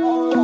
Oh.